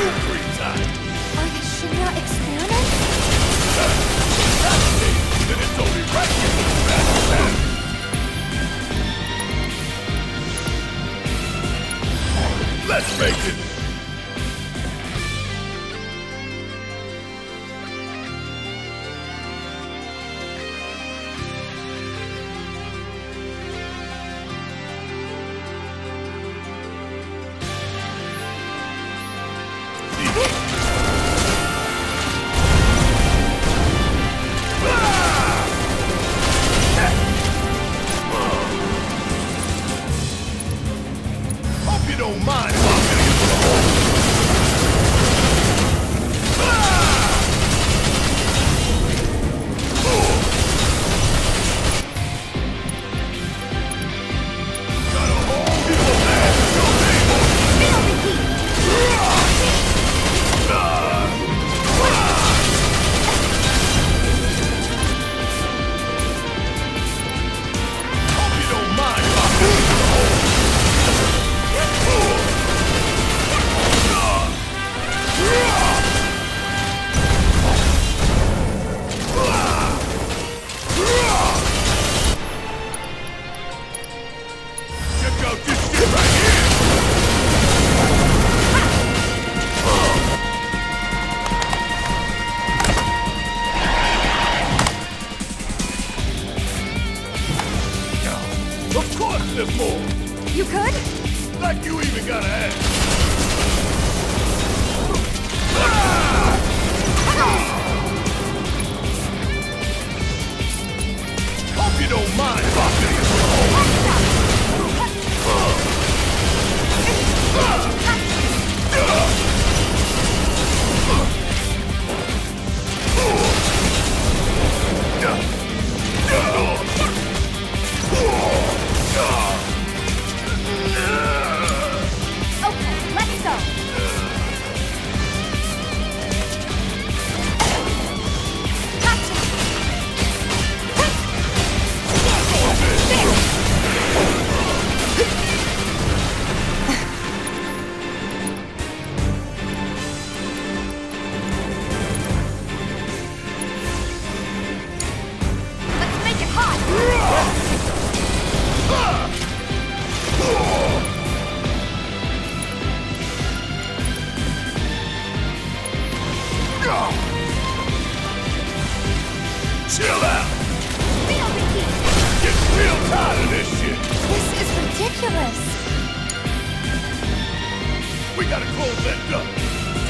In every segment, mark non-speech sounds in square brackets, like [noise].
Blueprint time! I should not expect Oh my! Of course there's more! You could? Like you even gotta ask! Hope you don't mind if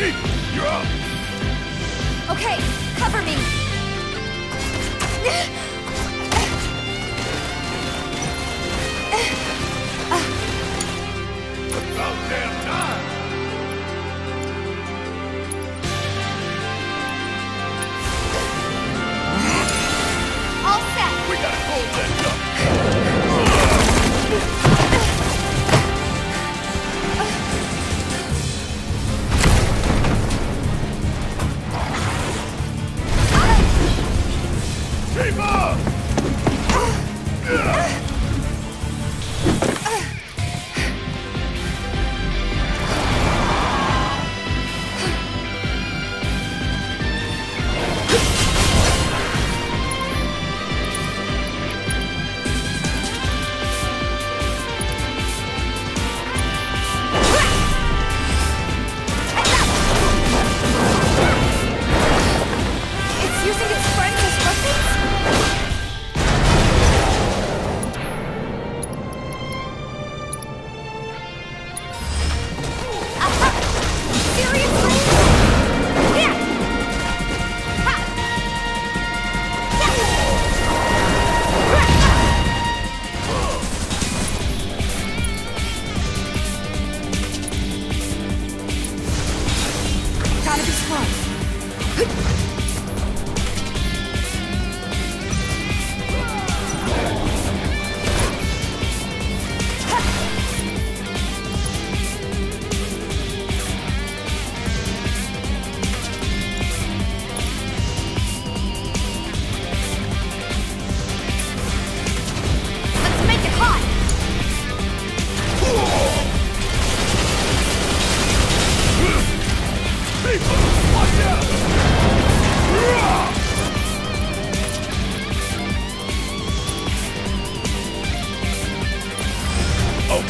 You're up! Okay, cover me! About damn time! Huh?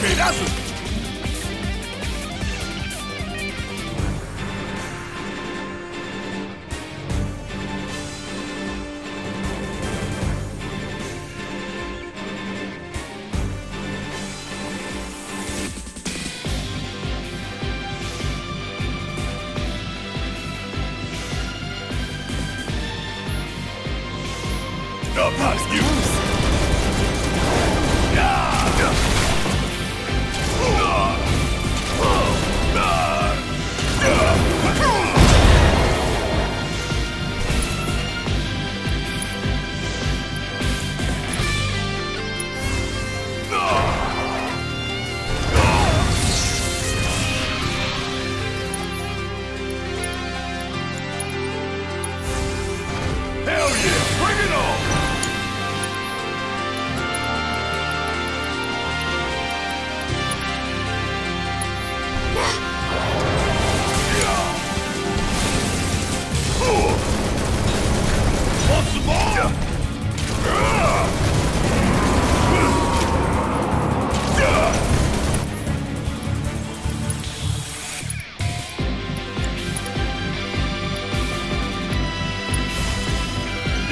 Okay, that's a... Not you!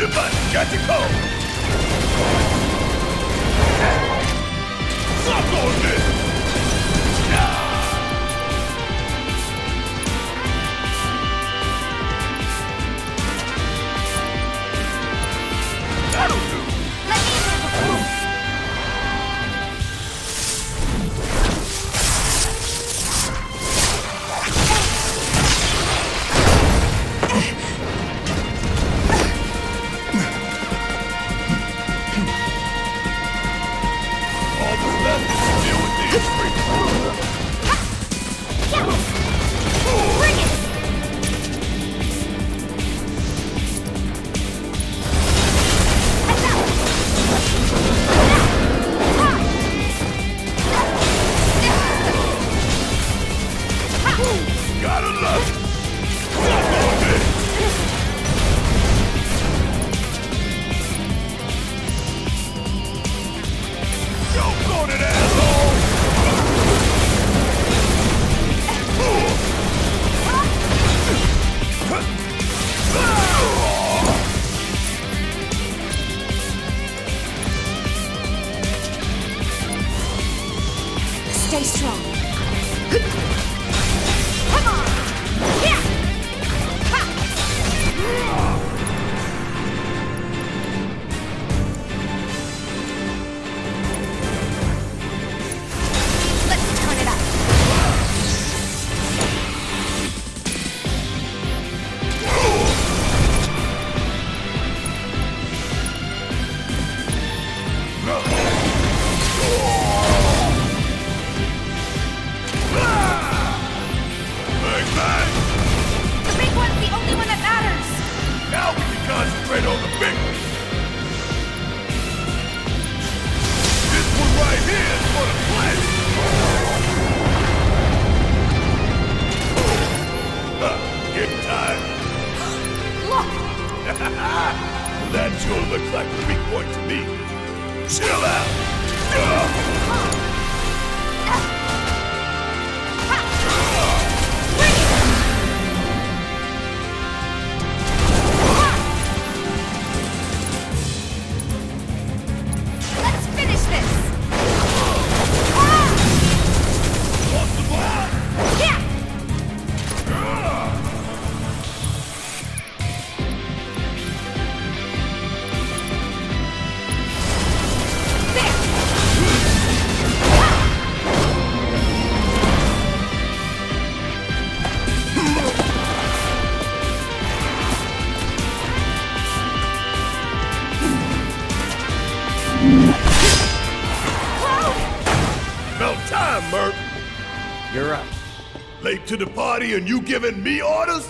the bus, got to go! Stop doing this! Kill You're up. Late to the party and you giving me orders?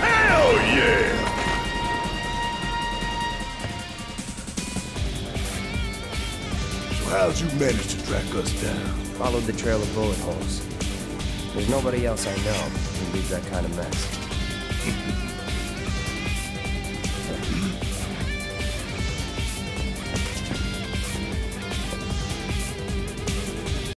Hell yeah! So how'd you manage to track us down? Followed the trail of bullet holes. There's nobody else I know who leaves that kind of mess. [laughs]